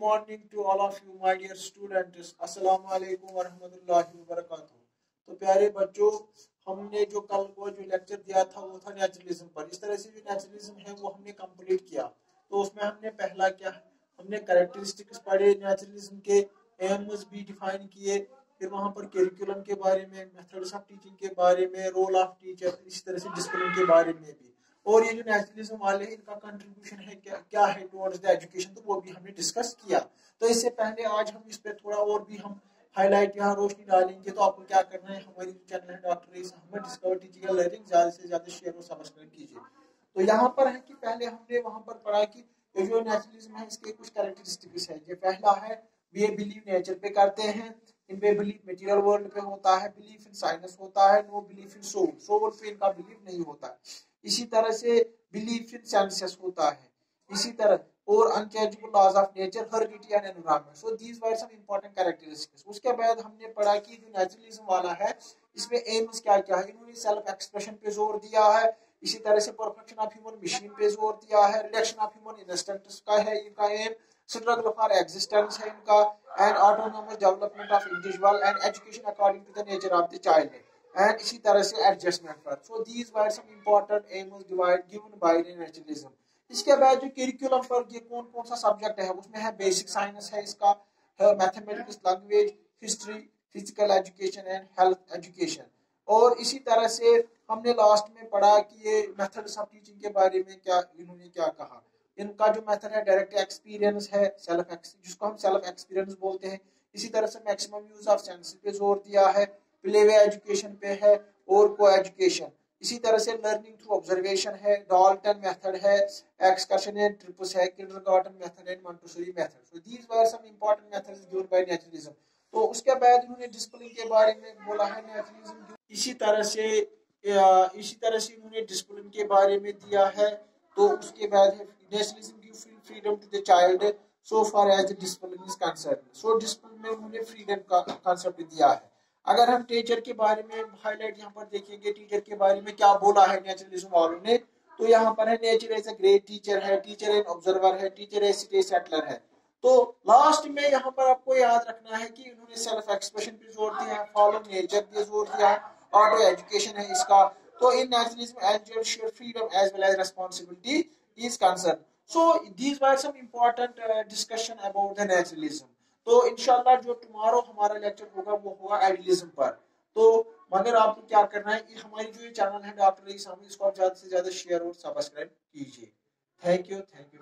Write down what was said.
morning to all of you, my dear students. अस्सलाम वालेकुम वरहमतुल्लाहि वबरकातुहू तो प्यारे बच्चों, हमने जो कल को जो लेक्चर दिया था, वो था नेचुरलिज्म पर। इस तरह से जो नेचुरलिज्म है, वो हमने कंप्लीट किया। तो उसमें हमने पहला क्या हमने करेक्टरिस्टिक्स पढ़े नेचुरलिज्म के एम्स भी डिफाइन किए। फिर वहाँ पर करिकुलम के बारे में मेथड्स ऑफ़ टीचिंग के बारे में रोल ऑफ़ टीचर इसी तरह से डिसिप्लिन के बारे में भी। और ये जो नेशनलिज्म वाले हैं इनका कंट्रीब्यूशन है क्या क्या है टुवर्ड्स द एजुकेशन तो वो भी हमने डिस्कस किया। तो इससे पहले आज हम इस पर थोड़ा और भी हम हाईलाइट यहाँ रोशनी डालेंगे। तो आपको क्या करना है, हमारी जो चैनल है डॉक्टर डिस्कवर टीचिंग लर्निंग ज़्यादा से ज़्यादा शेयर और सब्सक्राइब कीजिए। तो यहाँ पर है कि पहले हमने वहाँ पर पढ़ा कि ये जो नेचुरलिज्म है, इसके कुछ कैरेक्टरिस्टिक्स है। ये पहला है वे बिलीव नेचर पे करते हैं। इनपे बिलीव मटेरियल वर्ल्ड पे होता है बिलीफ इन साइंस होता है no belief in soul soul पे इनका बिलीव नहीं होता। है इसी तरह से बिलीफ इन सेंसेस होता है। इसी तरह, और unchangeable laws of nature heredity and environment so these were some important characteristics उसके बाद हमने पढ़ा कि जो नेचुरलिज्म वाला है, इसमें एम्स क्या क्या है? इन्होंने सेल्फ एक्सप्रेशन पे ज़ोर दिया है। इसी तरह से परफेक्शन ऑफ़ ह्यूमन मशीन पे ज़ोर दिया है। रिडक्शन ऑफ़ ह्यूमन इंस्टिंक्ट्स का है इनका एम स्ट्रगल फॉर एग्जिस्टेंस है इनका। And autonomous development of individual and education according to the nature of the child and इसी तरह से एडजस्टमेंट पर। So these were some important aims divide given by naturalism इसके बाद जो करिकुलम पर ये कौन कौन सा सब्जेक्ट है, उसमें है बेसिक साइंस है इसका mathematics language history physical education and health education और इसी तरह से हमने लास्ट में पढ़ा कि ये मेथड्स ऑफ़ टीचिंग के बारे में क्या, इन्होंने क्या कहा। इनका जो मेथड है डायरेक्ट एक्सपीरियंस है सेल्फ जिसको हम सेल्फ एक्सपीरियंस बोलते हैं। इसी तरह से मैक्सिमम यूज़ ऑफ़ सेंसेस पे ज़ोर दिया है। प्ले वे एजुकेशन पे है और को एजुकेशन इसी तरह से लर्निंग थ्रू ऑब्जर्वेशन है डॉल्टन मेथड है एक्सकर्शन ट्रिप्स है kindergarten method and Montessori method so these were some important methods given by naturalism तो उसके बाद उन्होंने डिसिप्लिन के बारे में बोला है नेचुरलिज्म इसी तरह से इसी तरह से उन्होंने डिसिप्लिन के बारे में दिया है। तो उसके बाद nationalism give freedom to the child so far as discipline is concern so discipline में उन्होंने फ्रीडम का कांसेप्ट दिया है। अगर हम टीचर के बारे में हाईलाइट यहाँ पर देखेंगे टीचर के बारे में क्या बोला है नेचुरलिज्म वालों ने तो यहाँ पर है nature as a great teacher है टीचर एन ऑब्जर्वर है टीचर एज सिटी सेटलर है। तो लास्ट में यहाँ पर आपको याद रखना है कि उन्होंने सेल्फ एक्सप्रेशन पे ज़ोर दिया है फॉलो नेचर पे ज़ोर दिया है ऑटो एजुकेशन है इसका। तो in naturalism angel share freedom as well as responsibility is concern so these were some important discussion about the naturalism तो इनशाला जो टुमारो हमारा लेक्चर होगा, वो होगा आइडियलिज्म पर। तो मगर आपको क्या करना है हमारी जो ये चैनल है, डॉक्टर इसको आप ज़्यादा से ज़्यादा शेयर और सब्सक्राइब कीजिए। Thank you thank you